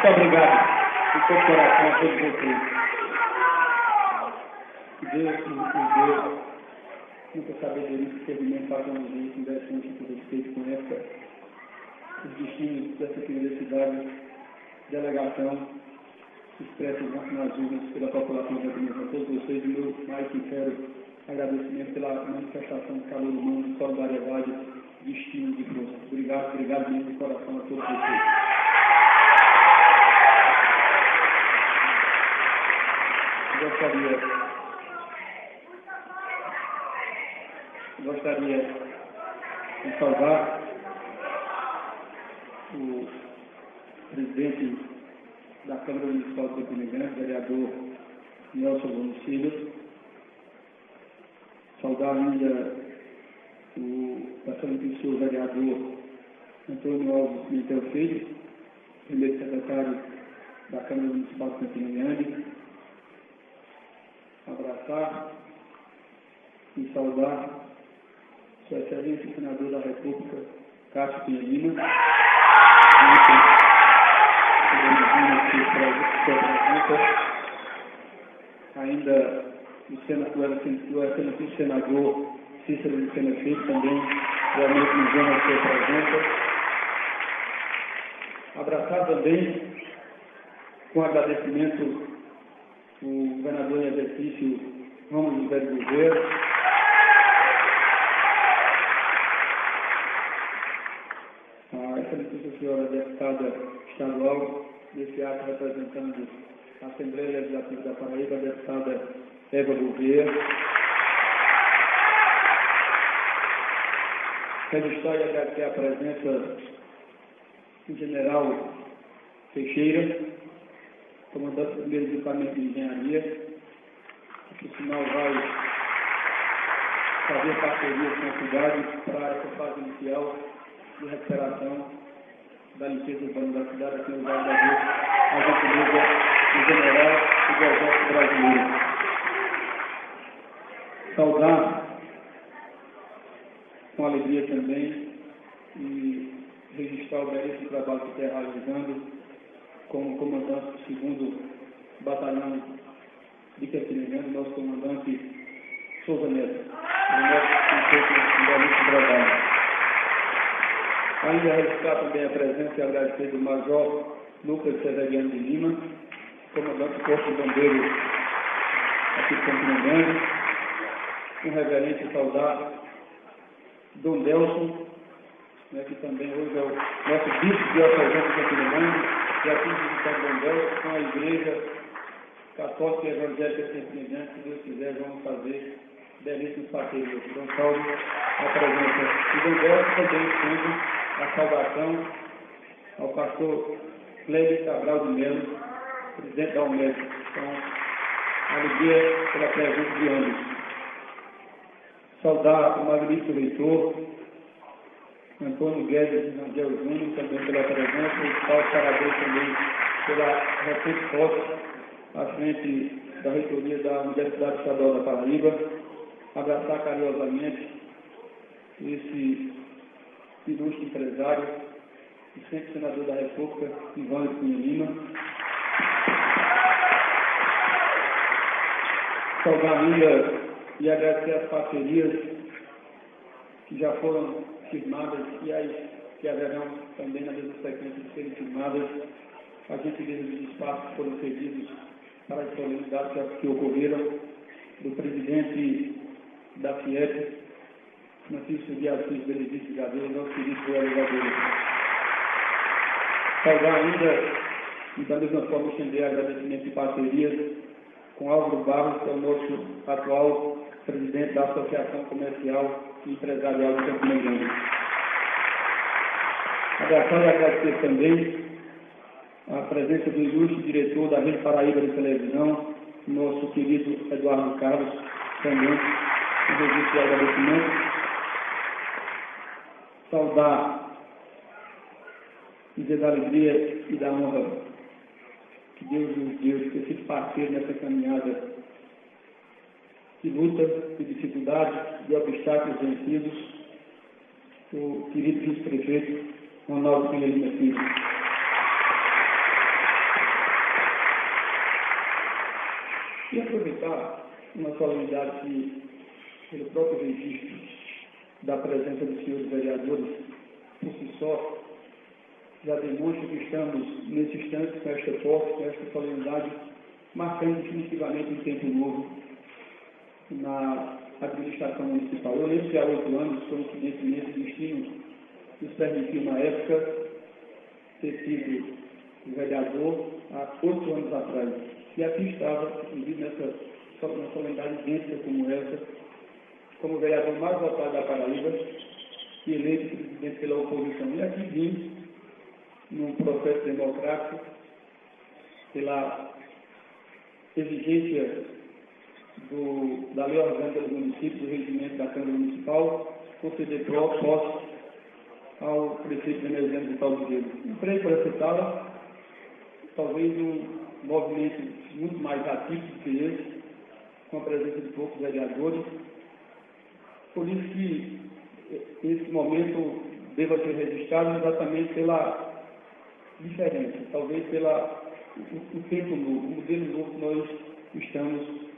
Muito obrigado de todo coração a todos vocês. Deus nos deu muita sabedoria e discernimento para conduzir com dessemos que vocês conheçam os destinos dessa querida cidade, delegação, expressa nas urnas pela população da a todos vocês, meu mais sincero agradecimento pela manifestação de calor humano, solidariedade, destino de força. Obrigado, obrigado mesmo de coração a todos vocês. Gostaria, gostaria de saudar o presidente da Câmara Municipal de Campina vereador Nelson Gomes saudar ainda o bastante senhor vereador Antônio Alves Pimentel Filho, primeiro secretário da Câmara Municipal de Campina abraçar e saudar Sua Excelência Senador da República, Cássio Lima, ainda o excelentíssimo senador Cícero Lucena Filho também realmente nos dando a sua presença. Abraçar também com agradecimento o governador em exercício Ramos José de Gouveia, a excelentíssima senhora deputada estadual desse ato representando a Assembleia Legislativa da Paraíba, a deputada Eva Gouveia. Registrar e agradecer a presença do general Teixeira, comandante do primeiro equipamento de engenharia, que o sinal vai fazer parceria com a cidade para essa fase inicial de recuperação da limpeza urbana da cidade aqui no Vale da Vista, a gentileza do general e do Exército Brasileiro. Saudar com alegria também e registrar o belíssimo trabalho que está realizando como comandante do segundo batalhão de Campina nosso comandante Souza Neto, o nosso belíssimo trabalho. Ainda registrar também a presença e agradecer do Major Lucas Severiano de Lima, comandante do Corpo de Bombeiros aqui de Campina Grande, um reverente saudar Dom Delson, né, que também hoje é o nosso bispo de Alfajão de Campina E visitando Dom Delson com a igreja católica evangélica de Grande, se Deus quiser, vamos fazer belíssimos parcerias. Então, salve a presença de Dom Delson também estende a saudação ao pastor Cleber Cabral de Melo, presidente da UNED. Então, alegria pela presença de ambos. Saudar o magnífico leitor, Antônio Guedes de Rangel Júnior, também pela presença, e Paulo parabéns também pela posse à frente da reitoria da Universidade Estadual da Paraíba. Abraçar carinhosamente esse ilustre empresário e sempre senador da República, Ivan Cunha Lima. Saudar ainda e agradecer as parcerias que já foram firmadas e as que haverão também na mesma sequência de serem firmadas. A gentileza dos espaços que foram cedidos para as solenidades que ocorreram do presidente da FIEP, Francisco de Assis Benedito Gadeiro, nosso querido realizador. Saudar ainda, e da mesma forma estender agradecimento e parcerias com Álvaro Barros, que é o nosso atual presidente da Associação Comercial Empresarial de Campina Grande. Abraçar e agradecer também a presença do ilustre diretor da Rede Paraíba de Televisão, nosso querido Eduardo Carlos, também, um registro de agradecimento. Saudar, dizer da alegria e da honra que Deus nos deu de ter sido parceiro nessa caminhada de luta, de dificuldade, de obstáculos vencidos, o querido vice-prefeito Ronaldo Pinheiro Filho. E aproveitar uma solenidade que, pelo próprio registro da presença dos senhores vereadores, por si só, já demonstra que estamos, nesse instante, com esta porta, com esta solenidade, marcando definitivamente um tempo novo na administração municipal. Eu lembro que há oito anos, coincidentemente, o destino nos permitiu, na época, ter sido vereador há oito anos atrás. E aqui estava, inclusive nessa uma solenidade idêntica como essa, como vereador mais votado da Paraíba, e eleito presidente pela oposição. E aqui vim, num processo democrático, pela exigência do, da lei orgânica do município, do regimento da Câmara Municipal, conceder posse ao prefeito veneziano de Diego. Entrei para essa sala, talvez um movimento muito mais atípico que esse, com a presença de poucos vereadores. Por isso que esse momento deva ser registrado exatamente pela diferença, talvez pela o tempo novo, o modelo novo que nós estamos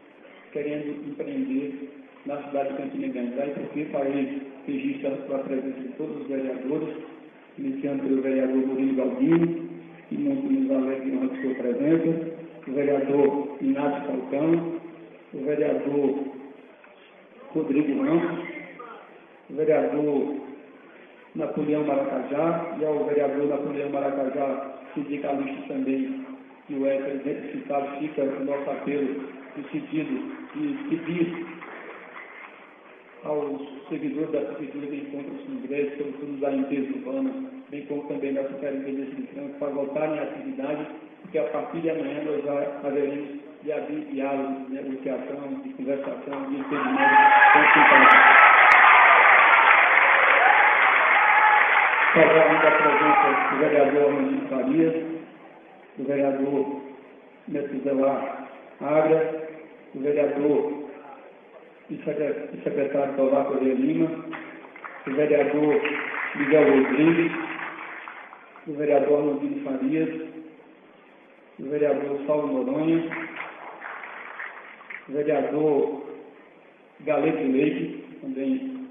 querendo empreender na cidade de Campina Grande. Daí porque farei registro a presença de todos os vereadores, iniciando pelo vereador Murilo Galdino, que muito nos alegra de sua presença, o vereador Inácio Falcão, o vereador Rodrigo Ramos, o vereador Napoleão Maracajá e ao vereador Napoleão Maracajá, sindicalista também, que o é presidente citado, fica o nosso apelo no sentido de pedir aos seguidores da Prefeitura que encontram-se no Grêmio, sobretudo da limpeza urbana, bem como também da Superintendência de Trânsito, para voltarem à atividade, porque a partir de amanhã nós já haveremos de abrir diálogo, de negociação, de conversação, de entendimento com. Falar ainda a presença do vereador Armandinho Farias, do vereador Metuzela Agra, do vereador e secretário Tovar Correia Lima, do vereador Miguel Rodrigues, do vereador Armandinho Farias, do vereador Saulo Noronha, do vereador Galeto Leite, também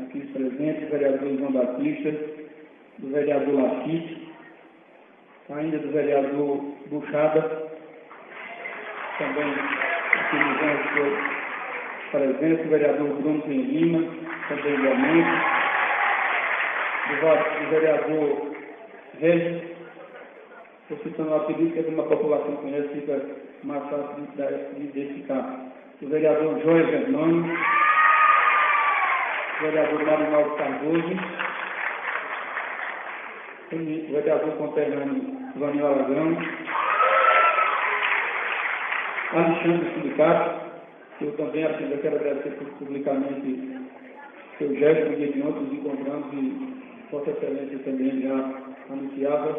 aqui presente, do vereador João Batista, do vereador Lafite, ainda do vereador Buchada, também anos presente, o vereador Bruno Tem Lima, também igualmente, do vereador Regis, estou citando o apelido que é de uma população que conhece, fica mais fácil de, de identificar. O vereador João Germano, o vereador Marinaldo Cardoso, o vereador conterrâneo Vanil Aragão, Alexandre Sindicato, eu também assim, eu quero agradecer publicamente seu gesto no de ontem, nos encontramos e Vossa Excelência também já anunciava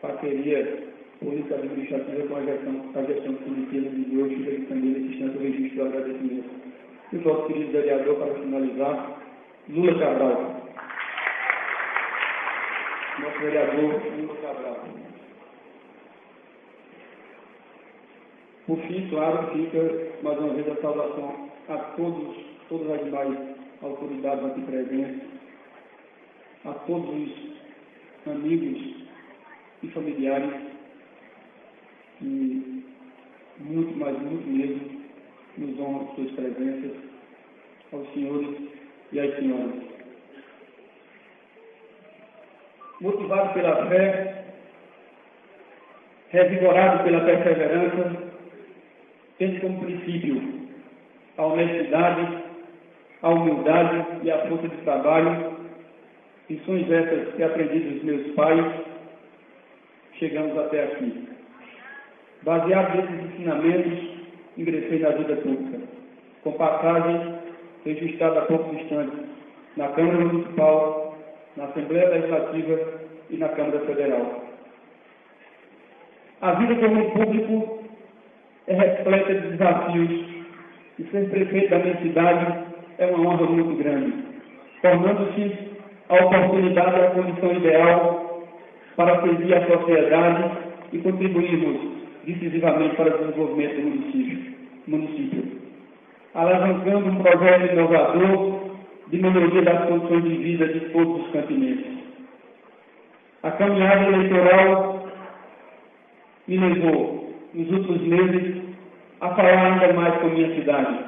parceria política administrativa com a gestão, a gestão definitiva de hoje, e também nesse instante o registro do agradecimento. E o nosso querido vereador, para finalizar, Lula Cabral. Nosso vereador Lula Cabral. Por fim, claro, fica mais uma vez a saudação a todos, todas as demais autoridades aqui presentes, a todos os amigos e familiares que muito, mas muito mesmo nos honram com suas presenças, aos senhores e às senhoras. Motivado pela fé, revigorado pela perseverança, tendo como princípio a honestidade, a humildade e a força de trabalho, lições essas que aprendi dos meus pais, chegamos até aqui. Baseado nesses ensinamentos, ingressei na vida pública, com passagem registrada há poucos instantes na Câmara Municipal, na Assembleia Legislativa e na Câmara Federal. A vida como público é repleta de desafios e ser prefeito da minha cidade é uma honra muito grande, tornando-se a oportunidade a condição ideal para servir a sociedade e contribuirmos decisivamente para o desenvolvimento do município. município, alavancando um projeto inovador de melhoria das condições de vida de todos os campinenses. A caminhada eleitoral me levou, nos últimos meses, a falar ainda mais com a minha cidade,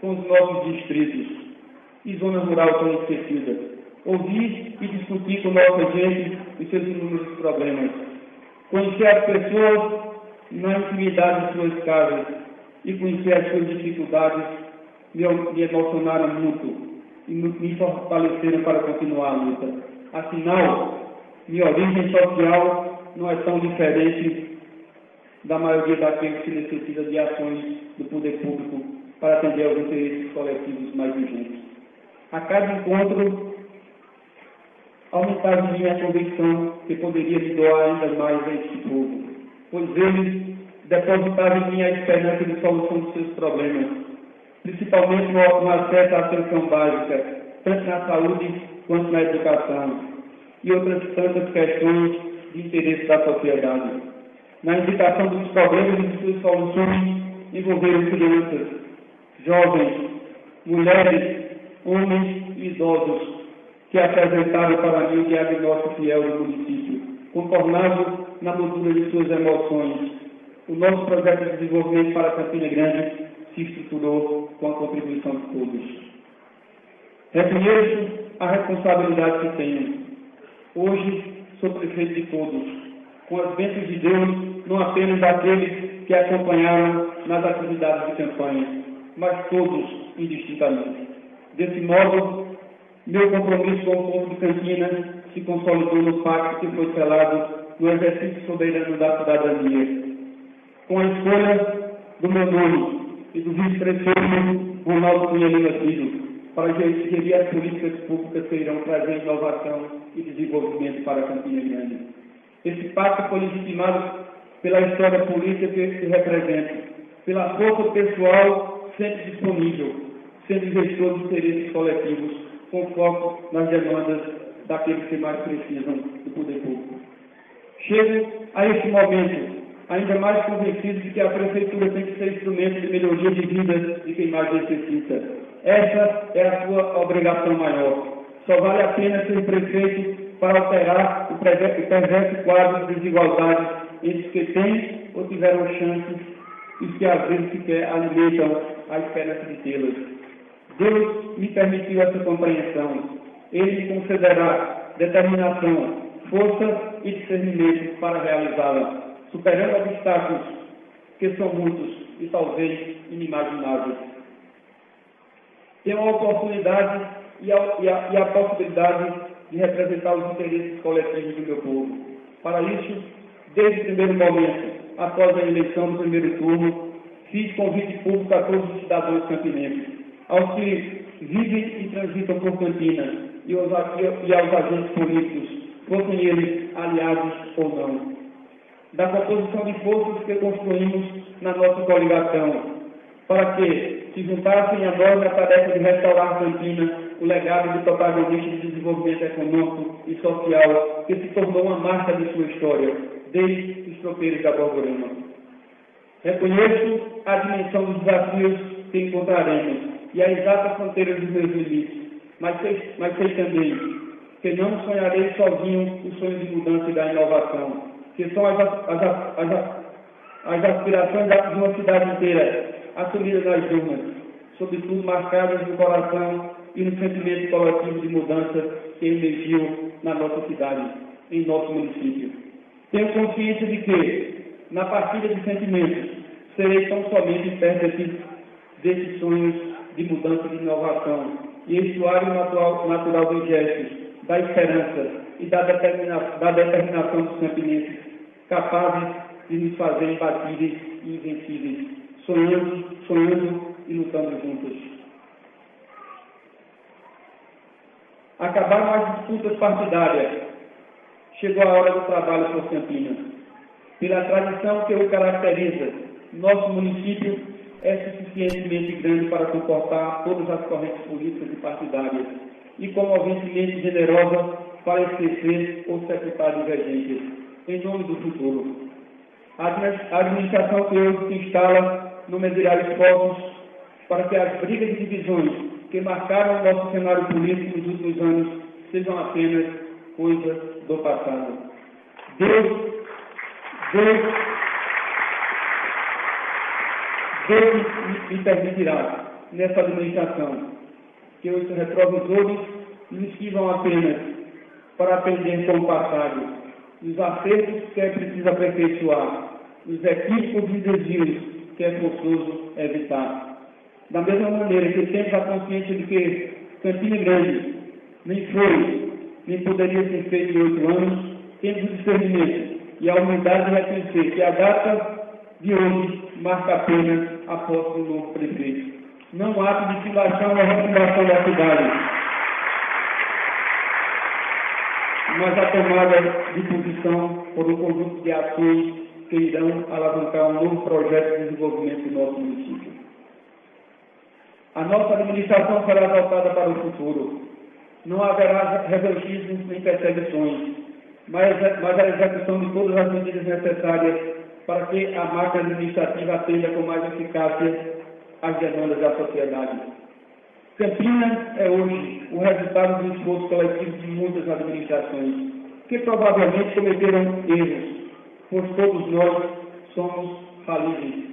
com os nossos distritos e zona rural tão esquecida. Ouvir e discutir com nossa gente os seus inúmeros problemas. Conhecer as pessoas na intimidade de suas casas e conhecer as suas dificuldades me, me emocionaram muito e me fortaleceram para continuar a luta. Afinal, minha origem social não é tão diferente da maioria daqueles que necessitam de ações do poder público para atender aos interesses coletivos mais urgentes. A cada encontro, aumentava minha convicção que poderia me doar ainda mais a este povo, pois eles depositavam em mim a esperança de solução dos seus problemas, principalmente no acesso à atenção básica, tanto na saúde quanto na educação, e outras tantas questões de interesse da sociedade. Na indicação dos problemas e de suas soluções envolveram crianças, jovens, mulheres, homens e idosos, que apresentaram para mim o diagnóstico fiel do município, contornado na moldura de suas emoções. O nosso projeto de desenvolvimento para Campina Grande se estruturou com a contribuição de todos. Reconheço a responsabilidade que tenho. Hoje sou prefeito de todos, com as bênçãos de Deus, não apenas daqueles que acompanharam nas atividades de campanha, mas todos indistintamente. Desse modo, meu compromisso com o povo de Campinas se consolidou no pacto que foi selado no exercício soberano da cidadania. Com a escolha do meu nome e do vice-prefeito Ronaldo Cunha Lima Filho, para gerir as políticas públicas que irão trazer inovação e desenvolvimento para Campina Grande. Esse pacto foi legitimado pela história política que representa, pela força pessoal sempre disponível, sendo gestor de interesses coletivos, com foco nas demandas daqueles que mais precisam do poder público. Chego a este momento ainda mais convencido de que a Prefeitura tem que ser instrumento de melhoria de vida de quem mais necessita. Essa é a sua obrigação maior. Só vale a pena ser prefeito para alterar o perverso quadro de desigualdade os que têm ou tiveram chances e que às vezes sequer alimentam a esperança de tê-las. Deus me permitiu essa compreensão. Ele me concederá determinação, força e discernimento para realizá-la superando obstáculos que são muitos e talvez inimagináveis. Tenho a oportunidade e a, e, a, e a, possibilidade de representar os interesses coletivos do meu povo. Para isso, desde o primeiro momento, após a eleição do primeiro turno, fiz convite público a todos os cidadãos campinenses, aos que vivem e transitam por Campinas e aos, e aos agentes políticos, fossem eles aliados ou não. Da composição de forças que construímos na nossa coligação, para que se juntassem a nós na tarefa de restaurar Campina, o legado de protagonista de desenvolvimento econômico e social que se tornou uma marca de sua história, desde os tropeiros da Borborema. Reconheço a dimensão dos desafios que encontraremos e a exata fronteira dos meus limites, mas sei, mas sei também que não sonharei sozinho os sonhos de mudança e da inovação que são as, as, as, as aspirações de uma cidade inteira, assumidas nas urnas, sobretudo marcadas no coração e no sentimento coletivo de mudança que emergiu na nossa cidade, em nosso município. Tenho consciência de que, na partilha de sentimentos, serei tão somente intérprete desses sonhos de mudança e de inovação, e estuário natural, natural dos gestos, da esperança, e da, determina, da determinação dos campinenses, capazes de nos fazer imbatíveis e invencíveis, sonhando, sonhando e lutando juntos. Acabaram as disputas partidárias. Chegou a hora do trabalho por Campinas. Pela tradição que o caracteriza, nosso município é suficientemente grande para comportar todas as correntes políticas e partidárias e comoventemente generosa para esquecer ou sepultar divergências, em nome do futuro. A administração que hoje se instala não medirá esforços para que as brigas e divisões que marcaram o nosso cenário político nos últimos anos sejam apenas coisa do passado. Deus, Deus, Deus me permitirá, nessa administração, que os retrovisores nos sirvam apenas para aprender com o passado, os acertos que é preciso aperfeiçoar, os equívocos e desvios que é forçoso evitar. Da mesma maneira que temos a consciência de que Campina Grande nem foi, nem poderia ser feito em oito anos, temos o discernimento e a humildade de reconhecer que a data de hoje marca apenas a posse do novo prefeito. Não há de dilação a refundação da cidade, mas a tomada de posição por um conjunto de ações que irão alavancar um novo projeto de desenvolvimento do nosso município. A nossa administração será voltada para o futuro. Não haverá revanchismo nem perseguições, mas, mas a execução de todas as medidas necessárias para que a máquina administrativa atenda com mais eficácia as demandas da sociedade. Campina é hoje o resultado do esforço coletivo de muitas administrações, que provavelmente cometeram erros, pois todos nós somos falíveis.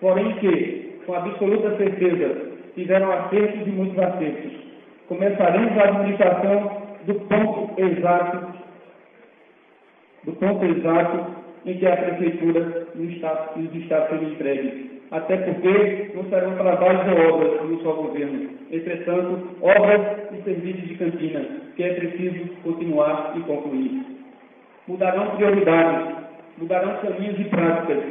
Porém que, com absoluta certeza, tiveram acertos e muitos acertos. Começaremos a administração do ponto exato, do ponto exato em que a prefeitura nos está, nos está sendo entregue. Até porque não serão trabalhos ou obras no só governo. Entretanto, obras e serviços de Campinas, que é preciso continuar e concluir. Mudarão prioridades, mudarão caminhos e práticas,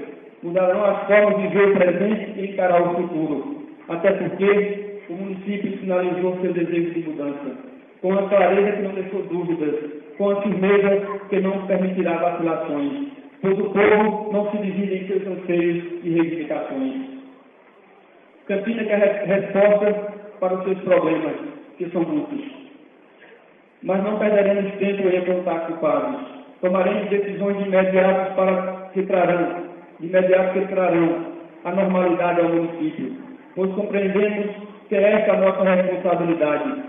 mudarão as formas de ver o presente e encarar o futuro até porque o município sinalizou seu desejo de mudança, com a clareza que não deixou dúvidas, com a firmeza que não permitirá vacilações, pois o povo não se divide em seus anseios e reivindicações. Campina quer resposta para os seus problemas, que são muitos. Mas não perderemos tempo em apontar culpados. Tomaremos decisões imediatas para que trarão, de imediato que trarão a normalidade ao município pois compreendemos que é essa a nossa responsabilidade.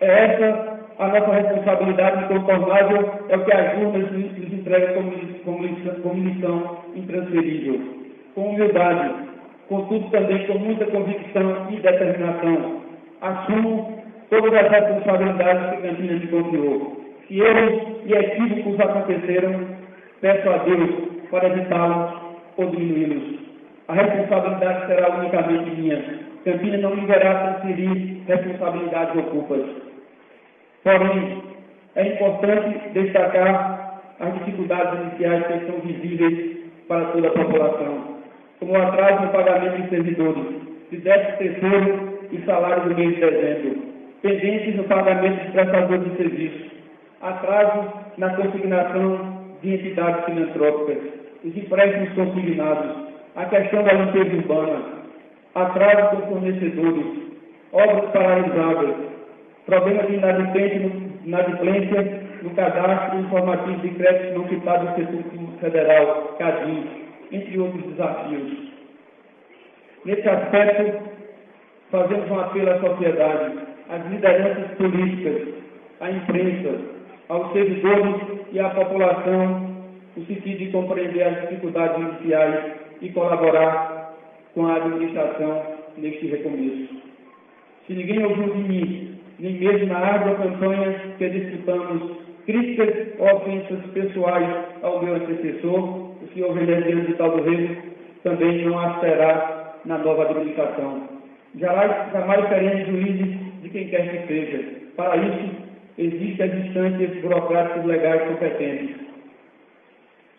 É essa a nossa responsabilidade incontornável, é o que as urnas nos entregam como, como, como missão intransferível. Com humildade, contudo também com muita convicção e determinação. Assumo todas as responsabilidades que Campinas me confiou. Se erros e equívocos aconteceram, peço a Deus para evitá-los ou diminuí-los a responsabilidade será unicamente minha. Campina não me verá transferir responsabilidades ocultas. Porém, é importante destacar as dificuldades iniciais que são visíveis para toda a população, como o atraso no pagamento de servidores, de 13 terceiro e salário do mês de dezembro, pendências no pagamento de prestadores de serviços, atraso na consignação de entidades filantrópicas, os empréstimos consignados, a questão da limpeza urbana, atraso com fornecedores, obras paralisadas, problemas de inadimplência no cadastro informativo de crédito não quitado do Instituto Federal, CADIM, entre outros desafios. Nesse aspecto, fazemos um apelo à sociedade, às lideranças políticas, à imprensa, aos servidores e à população, no sentido de compreender as dificuldades iniciais e colaborar com a administração neste recomeço. Se ninguém ouviu de mim, nem mesmo na árdua campanha que disputamos, críticas ou ofensas pessoais ao meu antecessor, o senhor Veneciano de Tal do Reino, também não as terá na nova administração. Jamais, jamais seremos juízes de quem quer que seja. Para isso, existem as instâncias burocráticas legais competentes.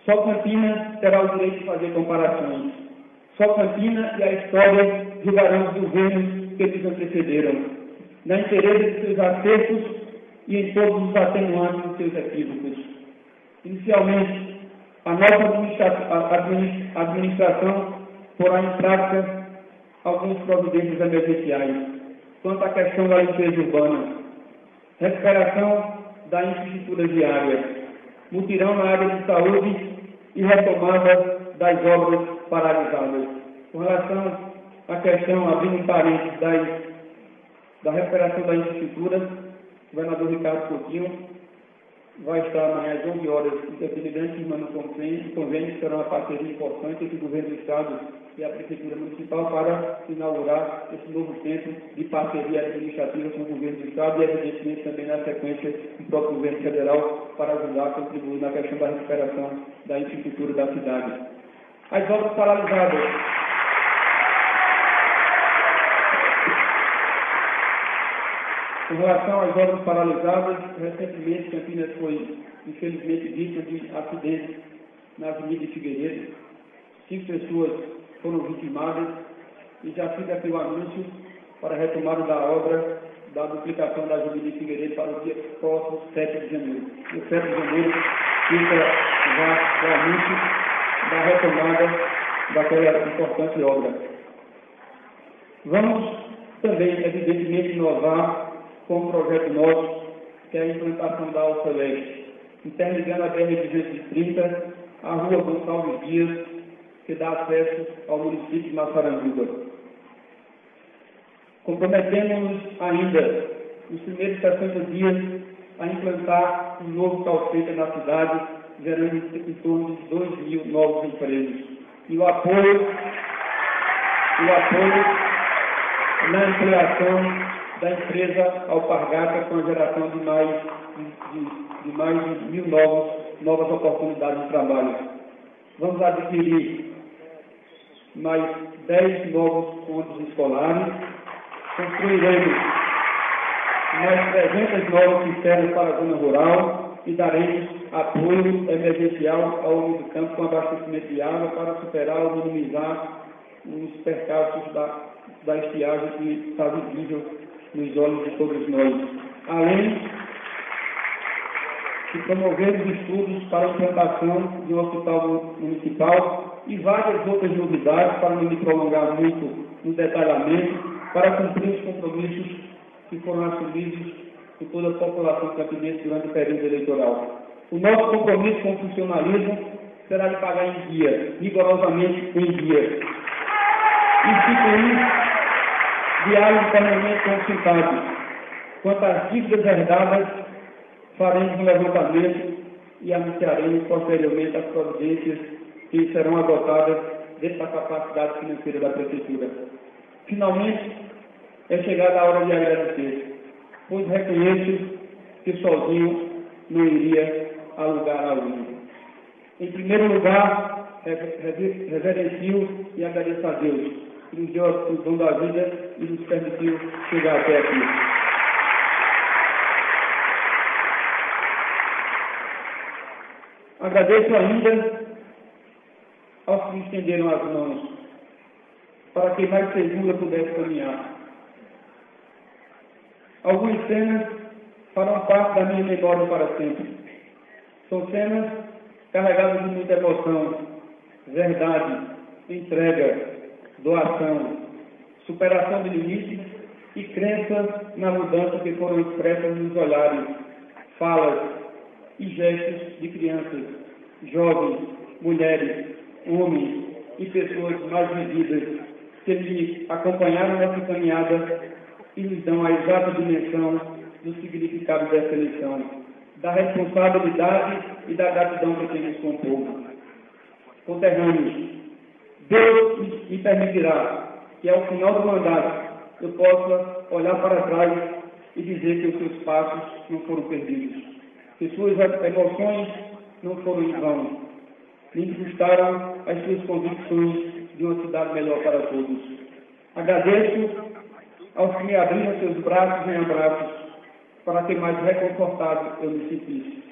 Só Campina terá o direito de fazer comparações. Só Campina e a história julgarão os governos que lhes antecederam, na interesse de seus acertos e em todos os atenuantes dos seus equívocos. Inicialmente, a nossa administração porá em prática algumas providências emergenciais quanto à questão da limpeza urbana, recuperação da infraestrutura viária, mutirão na área de saúde e retomada das obras paralisadas. Com relação à questão, abrindo um parênteses, da, da recuperação da infraestrutura, o governador Ricardo Coutinho vai estar amanhã às 11 horas interpelidante firmando um convênio, convênio será uma parceria importante entre o governo do Estado e a Prefeitura Municipal para inaugurar esse novo centro de parceria administrativa com o governo do Estado e, evidentemente, também na sequência o próprio governo federal para ajudar a contribuir na questão da recuperação da infraestrutura da cidade. As obras paralisadas Com relação às obras paralisadas, recentemente Campinas foi, infelizmente, vítima de acidentes na Avenida Figueiredo. Cinco pessoas foram vitimadas e já fica aqui o anúncio para a retomada da obra da duplicação da Avenida Figueiredo para o dia próximo, 7 de janeiro. No 7 de janeiro fica já o anúncio da retomada daquela importante obra. Vamos também, evidentemente, inovar com um projeto nosso, que é a implantação da Alça Leste, interligando a BR-230 à rua Gonçalves Dias, que dá acesso ao município de Massaranduba. Comprometemos-nos ainda, nos primeiros 60 dias, a implantar um novo calceta na cidade, gerando em torno de 2 mil novos empregos. E o apoio, o apoio na ampliação da empresa Alpargata com a geração de mais de, de mais de mil novos, novas oportunidades de trabalho. Vamos adquirir mais 10 novos pontos escolares, construiremos mais 300 novas cisternas para a zona rural e daremos apoio emergencial ao homem do campo com abastecimento de água para superar ou minimizar os percalços da, da estiagem que está visível nos olhos de todos nós. Além de promover os estudos para a implantação de um hospital municipal e várias outras novidades, para não me prolongar muito no detalhamento, para cumprir os compromissos que foram assumidos por toda a população campinense durante o período eleitoral. O nosso compromisso com o funcionalismo será de pagar em dia, rigorosamente em dia. Instituir diário permanente consultado. Quanto às dívidas herdadas, faremos um levantamento e anunciaremos posteriormente as providências que serão adotadas dentro da capacidade financeira da Prefeitura. Finalmente, é chegada a hora de agradecer, pois reconheço que sozinho não iria a unha. Em primeiro lugar, reverencio e agradeço a Deus que nos deu o dom da vida e nos permitiu chegar até aqui. Agradeço ainda aos que me estenderam as mãos, para que mais segura pudesse caminhar. Algumas cenas farão parte da minha memória para sempre. São cenas carregadas de muita emoção, verdade, entrega, doação, superação de limites e crença na mudança que foram expressas nos olhares, falas e gestos de crianças, jovens, mulheres, homens e pessoas mais vividas que me acompanharam nessa caminhada e nos dão a exata dimensão do significado dessa eleição, da responsabilidade e da gratidão que temos com o povo. Conterrâneos, Deus me permitirá que ao final do mandato eu possa olhar para trás e dizer que os seus passos não foram perdidos, que suas emoções não foram em vão, nem custaram as suas convicções de uma cidade melhor para todos. Agradeço aos que me abriram seus braços em abraços, para que mais reconfortado me sentisse.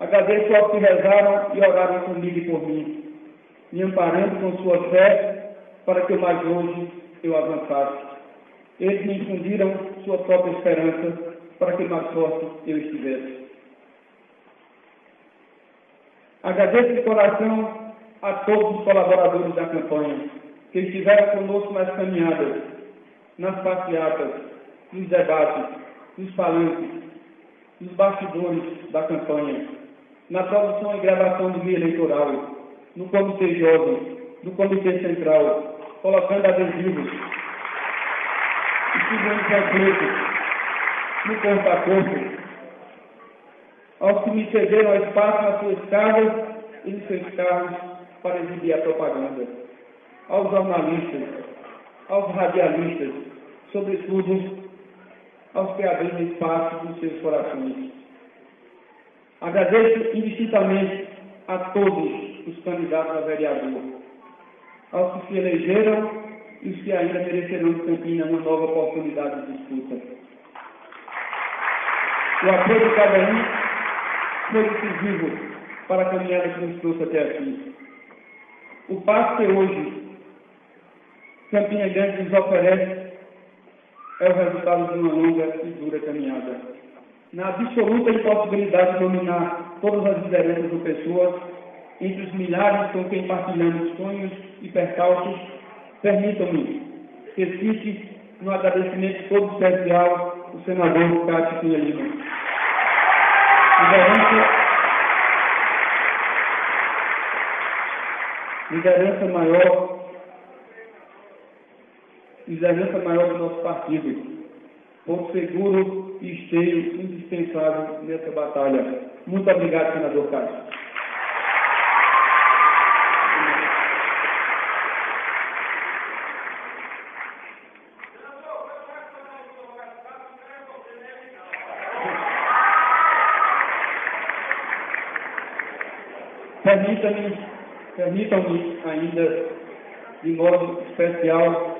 Agradeço aos que rezaram e oraram comigo e por mim, me amparando com sua fé para que mais longe eu avançasse. Eles me infundiram sua própria esperança para que mais forte eu estivesse. Agradeço de coração a todos os colaboradores da campanha que estiveram conosco nas caminhadas, nas passeatas, nos debates, nos palanques, nos bastidores da campanha, na produção e gravação do guia eleitoral, no Comitê Jovem, no Comitê Central, colocando adesivos, distribuindo panfletos no corpo a corpo, aos que me cederam espaço nas suas casas e nos seus carros para exibir a propaganda, aos jornalistas, aos radialistas, sobretudo aos que abriram espaço nos seus corações. Agradeço indistintamente a todos os candidatos a vereador, aos que se elegeram e os que ainda merecerão de Campina uma nova oportunidade de disputa. O apoio de cada um foi decisivo para a caminhada que nos trouxe até aqui. O passo que hoje Campina Grande nos oferece é o resultado de uma longa e dura caminhada. Na absoluta impossibilidade de dominar todas as lideranças ou pessoas, entre os milhares com quem partilhamos sonhos e percalços, permitam-me que cite no agradecimento todo especial o senador Cássio Cunha Lima. Liderança, liderança maior, liderança maior do nosso partido, ponto seguro e esteio indispensável nessa batalha. Muito obrigado, senador Cássio. Permitam-me ainda, de modo especial,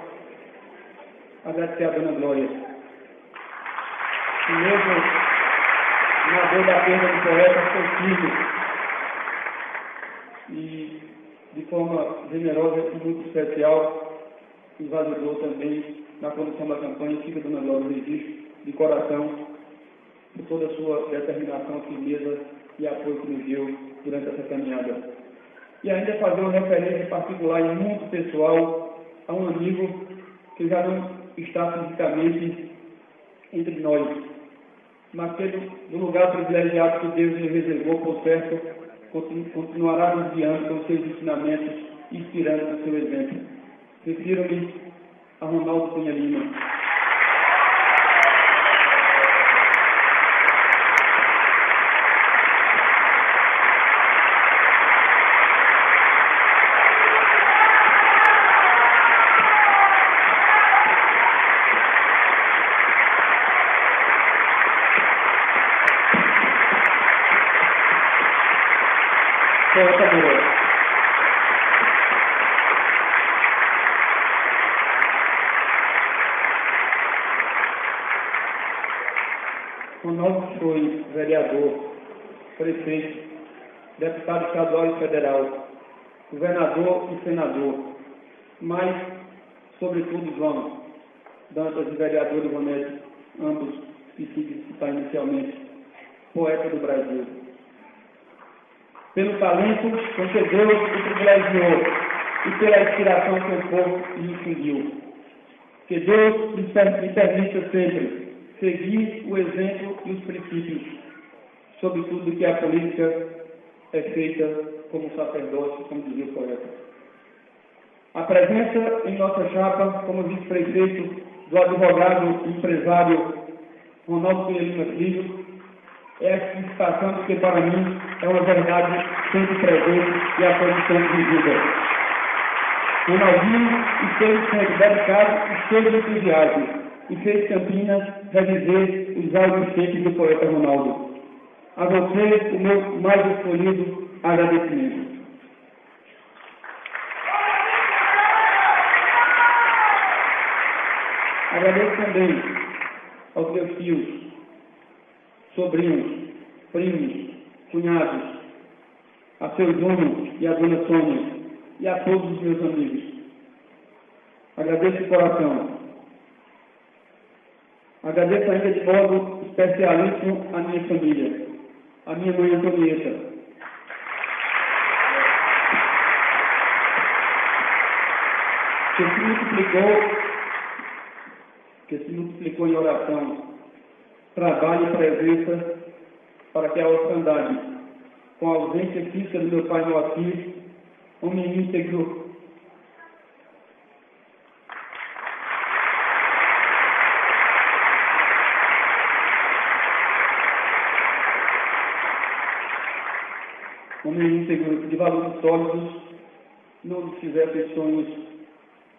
agradecer a Dona Glória. Que mesmo na dor da perda do poeta, foi filho. E de forma generosa e muito especial, nos ajudou também na condução da campanha. Fica Dona Glória registro de coração por toda a sua determinação, firmeza e apoio que nos deu durante essa caminhada. E ainda fazer uma referência particular e muito pessoal a um amigo que já não está fisicamente entre nós, mas que do lugar privilegiado que Deus lhe reservou, por certo, continuará nos guiando com seus ensinamentos, inspirando o seu exemplo. Refiro-me a Ronaldo Cunha Lima. Poeta boa. Ronaldo foi vereador, prefeito, deputado estadual e federal, governador e senador, mas, sobretudo, João, Dantas e vereador Ivonete, ambos que se citar inicialmente, poeta do Brasil. Pelo talento Deus o privilegiou e pela inspiração que o povo lhe seguiu. Que Deus lhe permita sempre seguir o exemplo e os princípios, sobretudo que a política é feita como sacerdócio, como dizia o poeta. A presença em nossa chapa como vice-prefeito do advogado empresário Ronaldo Lima Filho é a de que para mim é uma verdade sempre presente e a condição de vida. Ronaldinho esteve sempre dedicado e cheio de entusiasmo e fez Campinas reviver os áudios sempre do poeta Ronaldo. A você, o meu mais escolhido agradecimento. Agradeço também aos meus filhos, sobrinhos, primos, cunhados, a seu dono e a dona Sônia e a todos os meus amigos. Agradeço de coração. Agradeço ainda de modo especialíssimo a minha família, a minha mãe Antonieta. Que se multiplicou, que se multiplicou em oração, trabalho e presença para que a orfandade, com a ausência física do meu pai Moacir, homem íntegro, homem íntegro de valores sólidos, não nos fizesse sonhos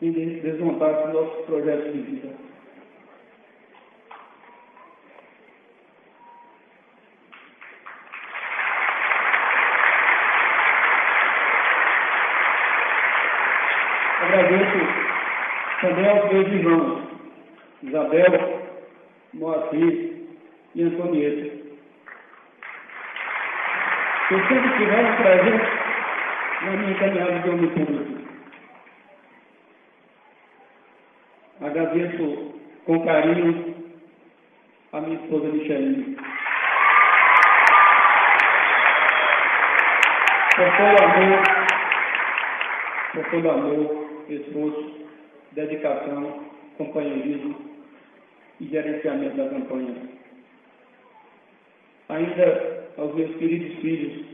e desmontasse nossos projetos de vida. Agradeço também aos meus irmãos, Isabel, Moacir e Antonieta. Eu sempre tiveram presente na minha caminhada de homem público. Agradeço com carinho a minha esposa Micheline. Por todo amor, por todo amor, esforço, dedicação, companheirismo e gerenciamento da campanha. Ainda aos meus queridos filhos,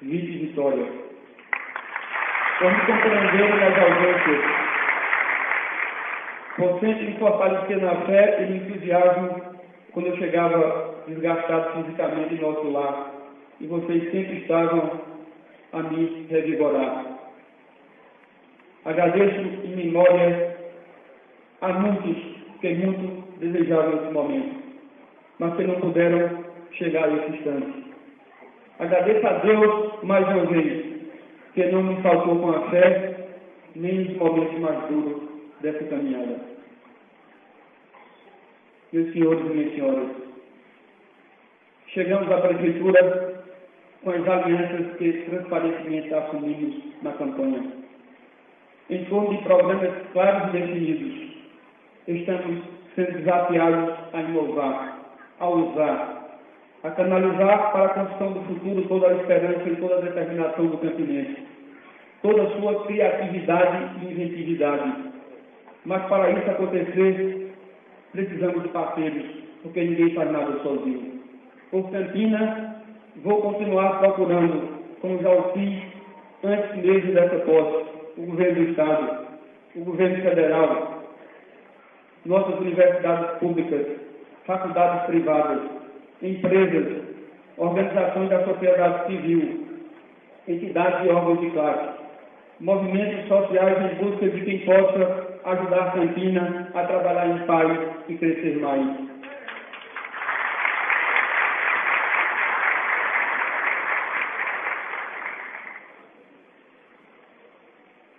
Vítor e Vitória, por me compreenderem nas ausências, sempre me fortalecer na fé e no entusiasmo quando eu chegava desgastado fisicamente em nosso lar, e vocês sempre estavam a me revigorar. Agradeço em memória a muitos que muito desejavam esse momento, mas que não puderam chegar a esse instante. Agradeço a Deus mais uma vez, que não me faltou com a fé, nem nos momentos mais duros dessa caminhada. Meus senhores e minhas senhoras, chegamos à prefeitura com as alianças que transparentemente assumimos na campanha em torno de programas claros e definidos. Estamos sendo desafiados a inovar, a usar, a canalizar para a construção do futuro toda a esperança e toda a determinação do continente, toda a sua criatividade e inventividade. Mas para isso acontecer, precisamos de parceiros, porque ninguém faz nada sozinho. Campina, vou continuar procurando, como já o fiz antes mesmo dessa posse, o governo do Estado, o governo federal, nossas universidades públicas, faculdades privadas, empresas, organizações da sociedade civil, entidades e órgãos de classe, movimentos sociais em busca de quem possa ajudar Campina a trabalhar em paz e crescer mais.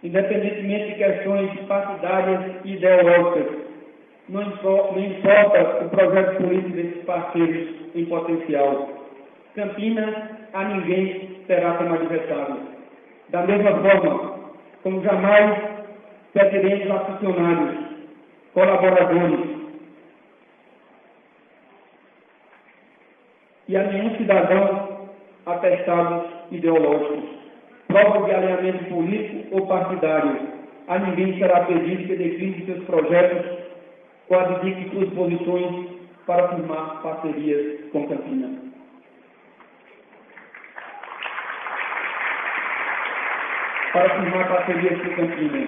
independentemente de questões partidárias e ideológicas. Não importa o projeto político desses parceiros em potencial. Campinas a ninguém terá como adversário. Da mesma forma, como jamais pediremos a funcionários, colaboradores e a nenhum cidadão atestados ideológicos prova de alinhamento político ou partidário. A ninguém será pedido que decline seus projetos ou abdique suas posições para firmar parcerias com Campina. Para firmar parcerias com Campina.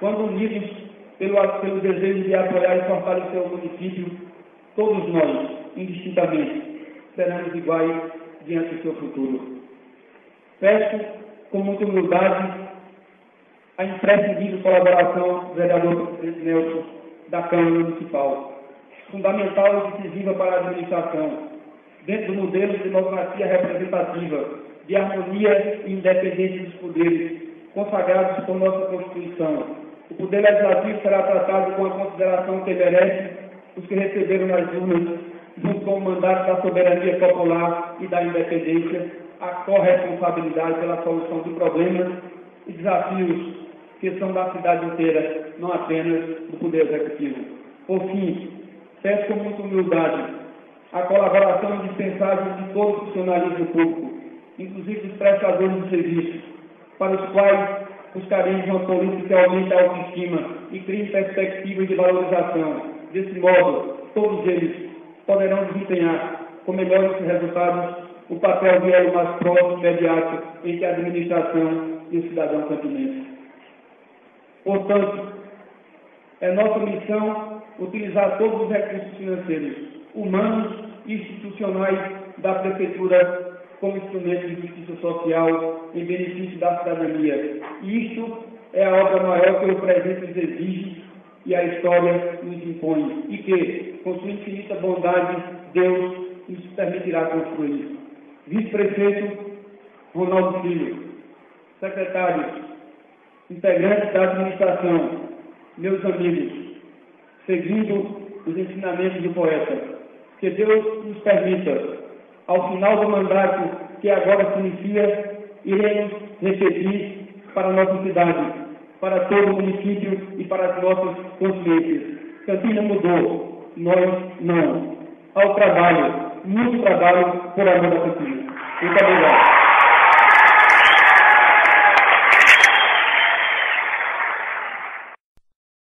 Quando unidos pelo, pelo desejo de apoiar e fortalecer o município, todos nós, indistintamente, seremos iguais diante do seu futuro. Peço com muita humildade, a imprescindível colaboração do vereador Nelson da Câmara Municipal, fundamental e decisiva para a administração, dentro do modelo de democracia representativa, de harmonia e independência dos poderes, consagrados por nossa Constituição. O Poder Legislativo será tratado com a consideração que merece os que receberam nas urnas, junto com o mandato da soberania popular e da independência, a corresponsabilidade pela solução de problemas e desafios que são da cidade inteira, não apenas do Poder Executivo. Por fim, peço com muita humildade a colaboração indispensável de todo o funcionalismo público, inclusive dos prestadores de serviços, para os quais buscaremos uma política que aumente a autoestima e crie perspectivas de valorização. Desse modo, todos eles poderão desempenhar com melhores resultados o papel de elo mais próximo e imediato entre a administração e o cidadão campinense. Portanto, é nossa missão utilizar todos os recursos financeiros, humanos e institucionais da Prefeitura como instrumento de justiça social em benefício da cidadania. Isto é a obra maior que o presente nos exige e a história nos impõe, e que, com sua infinita bondade, Deus nos permitirá construir. Vice-prefeito Ronaldo Filho, secretários, integrantes da administração, meus amigos, seguindo os ensinamentos do poeta, que Deus nos permita, ao final do mandato que agora se inicia, iremos repetir para a nossa cidade, para todo o município e para as nossas consciências. Campina mudou, nós não. Ao trabalho, muito trabalho por amor da Campina. Muito obrigado.